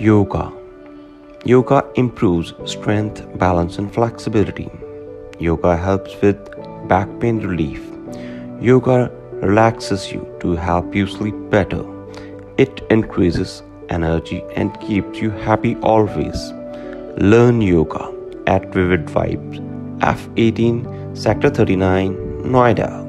Yoga. Yoga improves strength, balance, and flexibility. Yoga helps with back pain relief. Yoga relaxes you to help you sleep better. It increases energy and keeps you happy always. Learn yoga at Vivid Vibes, F18, Sector 39, Noida.